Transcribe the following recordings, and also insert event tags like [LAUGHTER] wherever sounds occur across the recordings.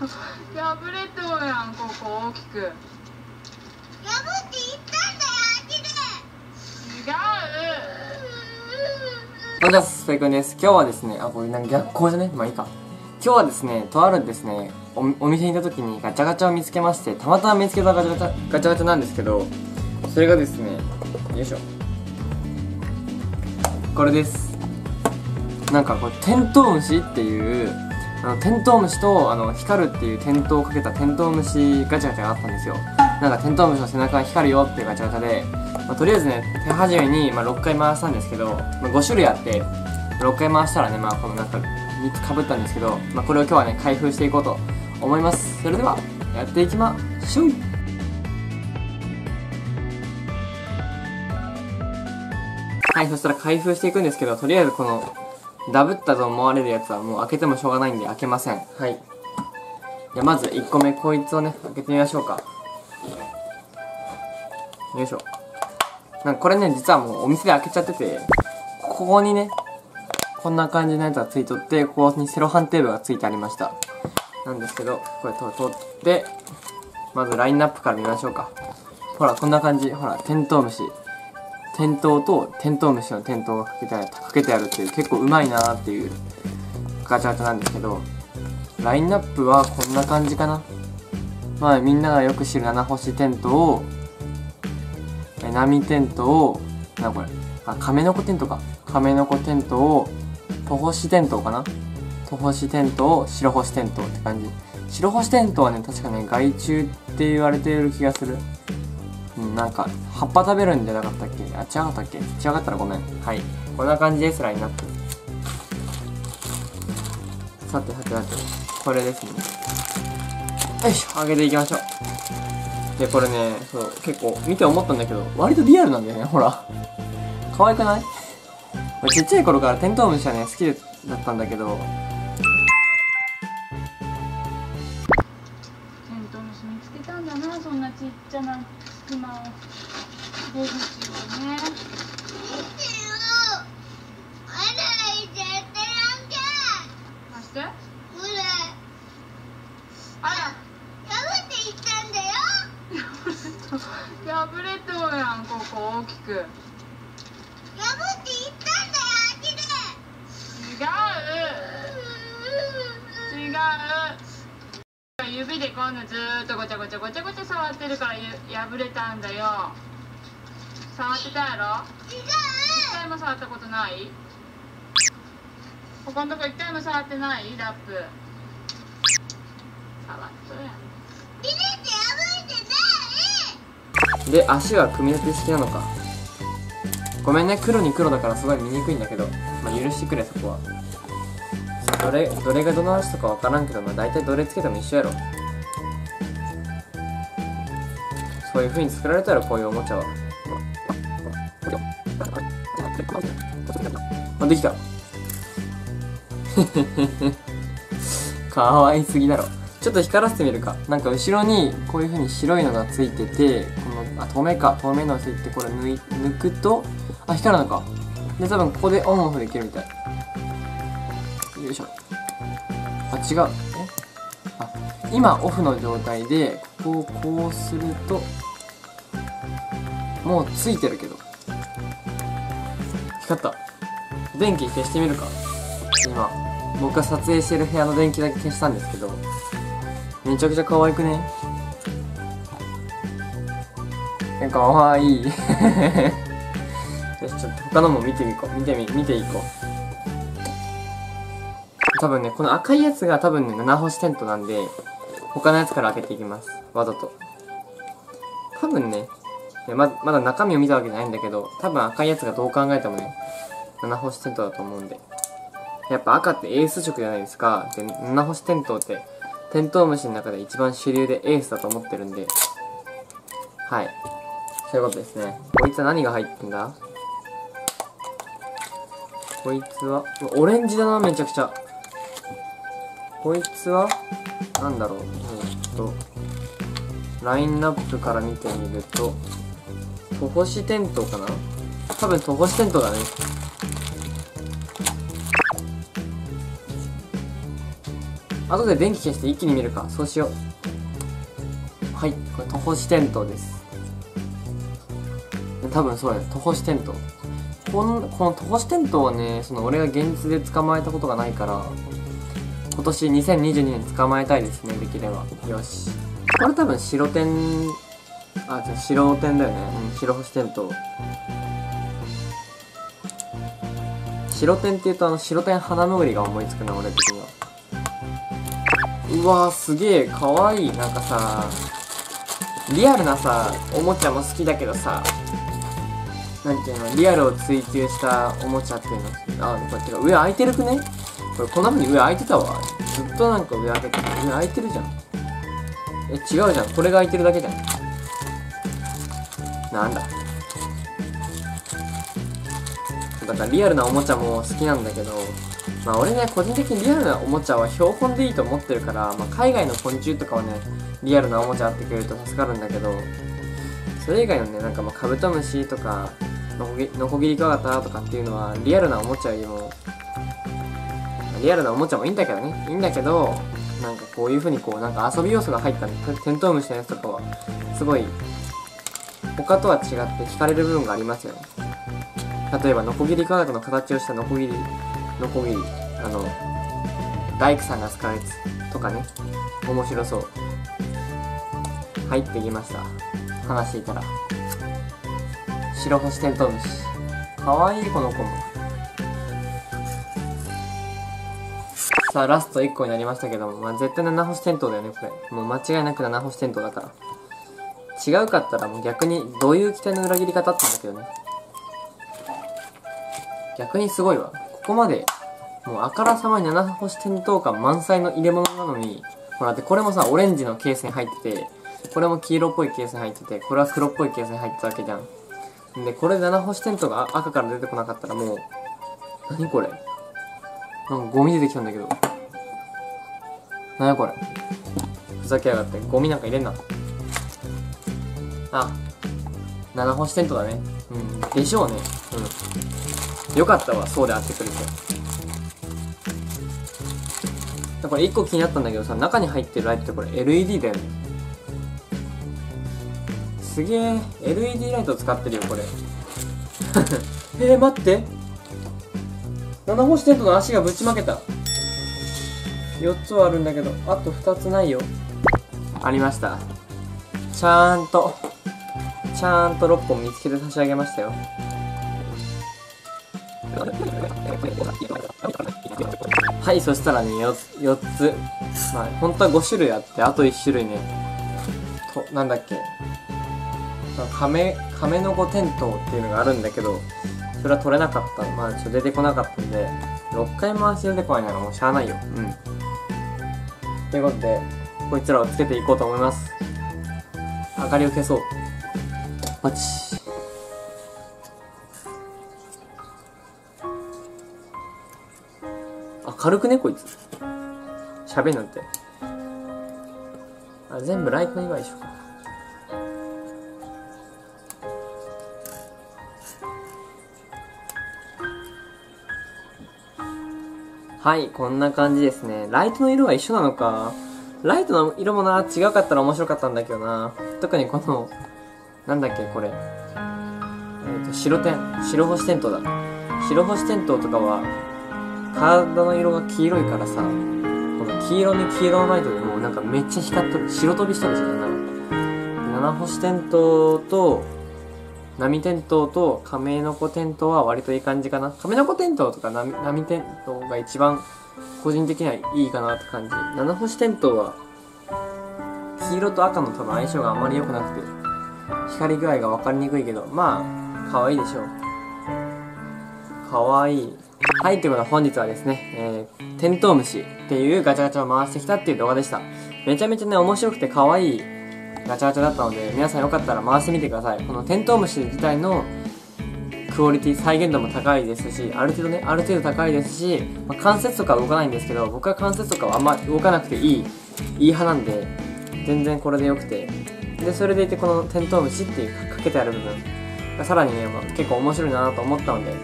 破れとうやんここ大きく違う破っていったんだよあっちでおはようございます、ペイ君です。今日はですね、あ、これなんか逆光じゃねまあいいか。今日はですね、とあるですね、おお店に行った時にガチャガチャを見つけまして、たまたま見つけたガチャガチャ、ガチャガチャなんですけど、それがですね、よいしょ。これです。なんかこれ、テントウムシっていう、あの、テントウムシと、あの、光るっていうテントをかけたテントウムシガチャガチャがあったんですよ。なんかテントウムシの背中が光るよっていうガチャガチャで、まあ、とりあえずね手始めに、まあ、6回回したんですけど、まあ、5種類あって6回回したらね、まあ、このなんか3つかぶったんですけど、まあ、これを今日はね開封していこうと思いますそれではやっていきましょうはいそしたら開封していくんですけどとりあえずこのダブったと思われるやつはもう開けてもしょうがないんで開けません。はい。じゃあまず1個目こいつをね開けてみましょうか。よいしょ。なんかこれね実はもうお店で開けちゃっててここにねこんな感じのやつがついとってここにセロハンテープがついてありました。なんですけどこれと取ってまずラインナップから見ましょうか。ほらこんな感じ。ほらテントウムシテントウとテントウムシのテントウがかけてあるかけてあるっていう結構うまいなーっていうガチャガチャなんですけどラインナップはこんな感じかな。まあみんながよく知る七星テントをえ波テントをなこれあ亀の子テントか。亀の子テントを戸星テントかな。戸星テントを白星テントウって感じ。白星テントはね確かね害虫って言われてる気がする。うんなんか葉っぱ食べるんじゃなかったっけ？あ違かったっけ？違かったらごめん。はい。こんな感じですラインナップ。さてさてさて。これですね。よいしょ。上げていきましょう。でこれねそう結構見て思ったんだけど割とリアルなんだよねほら。可愛くない？ちっちゃい頃からテントウムシはね好きだったんだけど。テントウムシ見つけたんだなそんなちっちゃな。隙間を出口をね見てよあらいちゃったやんけ貸してあらほら破 [LAUGHS] っていったんだよ。破れとうやんここ大きく違う。違う指で今度ずーっとごちゃごちゃごちゃごちゃ触ってるから破れたんだよ。触ってたやろ？違う一回も触ったことない？ここのとこ一回も触ってない？ラップ。触っとやん。入れてで足は組み立て式なのか。ごめんね。黒に黒だからすごい見にくいんだけど。まあ許してくれそこは。どれどれがどの足とかわからんけどまあ大体どれつけても一緒やろ。そういう風に作られたらこういうおもちゃは。あできた。[LAUGHS] かわいすぎだろ。ちょっと光らせてみるか。なんか後ろにこういう風に白いのがついててこのあ透明か。透明のがついてこれ抜い抜くとあ光るのか。で多分ここでオンオフできるみたい。違うえあ今オフの状態でここをこうするともうついてるけど。光った。電気消してみるか。今僕が撮影してる部屋の電気だけ消したんですけど。めちゃくちゃ可愛くね？えかわいい。[LAUGHS] よしちょっと他のも見てみこう。見てみ見ていこう。多分ねこの赤いやつが多分ね七星テントなんで他のやつから開けていきます。わざと。多分ねままだ中身を見たわけじゃないんだけど多分赤いやつがどう考えてもね七星テントだと思うんで。やっぱ赤ってエース色じゃないですか。で七星テントってテントウムシの中で一番主流でエースだと思ってるんで。はい。そういうことですね。こいつは何が入ってんだ？こいつはオレンジだなめちゃくちゃ。こいつはなんだろう。えっとラインナップから見てみると戸星テントかな？多分戸星テントだね。後で電気消して一気に見るか。そうしよう。はいこれ徒歩テントです。多分そうや。徒歩テント。このこの徒歩テントはねその俺が現実で捕まえたことがないから今年2022年捕まえたいですねできれば。よし。これ多分白天あ違う白天だよね。うん白星テント白天って言うとあの白天花のりが思いつくな俺的には。うわーすげえかわいい。なんかさリアルなさおもちゃも好きだけどさなんていうのリアルを追求したおもちゃっていうの。あこれてか上開いてるくね？これこんな風に上開いてたわ。ずっとなんか上開けて上開いてるじゃん。え違うじゃん。これが開いてるだけじゃん。なんだ。だからリアルなおもちゃも好きなんだけどまあ俺ね個人的にリアルなおもちゃは標本でいいと思ってるから、まあ、海外の昆虫とかはねリアルなおもちゃあってくれると助かるんだけどそれ以外のねなんかまあカブトムシとかノコギリクワガタとかっていうのはリアルなおもちゃよりもリアルなおもちゃもいいんだけどね。いいんだけどなんかこういう風にこうなんか遊び要素が入ったね。テントウムシのやつとかはすごい他とは違って惹かれる部分がありますよね。例えばノコギリクワガタの形をしたノコギリノコギリあの大工さんが使うやつとかね。面白そう。入ってきました。話していたら。白星テントウムシ。かわいいこの子も。さあラスト1個になりましたけども、まあ、絶対7星テントウだよねこれ。もう間違いなく7星テントウだから。違うかったらもう逆にどういう期待の裏切り方ってんだけどね。逆にすごいわ。ここまでもうあからさまに7星点灯感満載の入れ物なのにほらでこれもさオレンジのケースに入っててこれも黄色っぽいケースに入っててこれは黒っぽいケースに入ってたわけじゃん。でこれで7星テントが赤から出てこなかったらもう何これ？なんかゴミ出てきたんだけど。何やこれ。ふざけやがって。ゴミなんか入れんな。あ7星テントだね。うん。でしょうね。うん。よかったわそうであってくれて。これ1個気になったんだけどさ中に入ってるライトってこれ LED だよね。すげえ LED ライト使ってるよこれ。[LAUGHS] えー、待って。七星テントの足がぶちまけた。4つはあるんだけどあと2つないよ。ありました。ちゃんとちゃんと6本見つけて差し上げましたよ。はいそしたらね 4, 4つ。まあ本当は5種類あってあと1種類ね。となんだっけ。亀亀の子テントっていうのがあるんだけど。それは取れなかった。まあちょっと出てこなかったんで6回回し出てこないならもうしゃあないよ。うん。ということでこいつらをつけていこうと思います。明かりを消そう。パチ明るくね？こいつ。喋んなんて。あ全部ライトの色が一緒はい、こんな感じですね。ライトの色は一緒なのか。ライトの色もな、違うかったら面白かったんだけどな。特にこの、なんだっけ、これ。えっ、ー、と、白点、白星テントだ。白星テントとかは、体の色が黄色いからさ、この黄色に黄色のライトでもうなんかめっちゃ光っとる。白飛びしとるじゃん、な七星テントと、波テントと亀の子テントは割といい感じかな。亀の子テントとか波波テントが一番個人的にはいいかなって感じ。七星テントは黄色と赤の多分相性があまり良くなくて光り具合が分かりにくいけど、まあ、可愛いでしょう。可愛い。はい、ということで本日はですね、えー、テントウムシっていうガチャガチャを回してきたっていう動画でした。めちゃめちゃね、面白くて可愛いガチャガチャだったので皆さんよかったら回してみてください。このテントウムシ自体のクオリティ再現度も高いですしある程度ねある程度高いですし、まあ、関節とかは動かないんですけど僕は関節とかはあんま動かなくていいいい派なんで全然これでよくて。でそれでいてこのテントウムシっていうかけてある部分がさらにね、まあ、結構面白いなと思ったので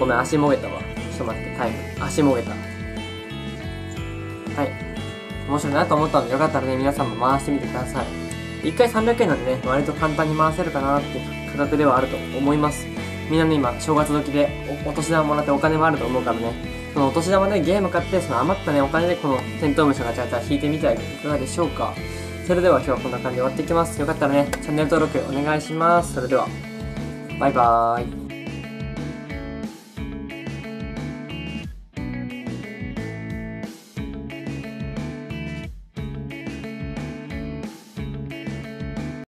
ごめん足もげたわ。ちょっと待ってタイム。足もげた。はい。面白いなと思ったのでよかったらね皆さんも回してみてください。1回300円なんでね割と簡単に回せるかなって価格ではあると思います。みんなね今正月時でおお年玉もらってお金もあると思うからね。そのお年玉でゲーム買ってその余ったねお金でこのテントウムシのガチャガチャ引いてみてはいかがでしょうか。それでは今日はこんな感じで終わっていきます。よかったらねチャンネル登録お願いします。それではバイバーイ。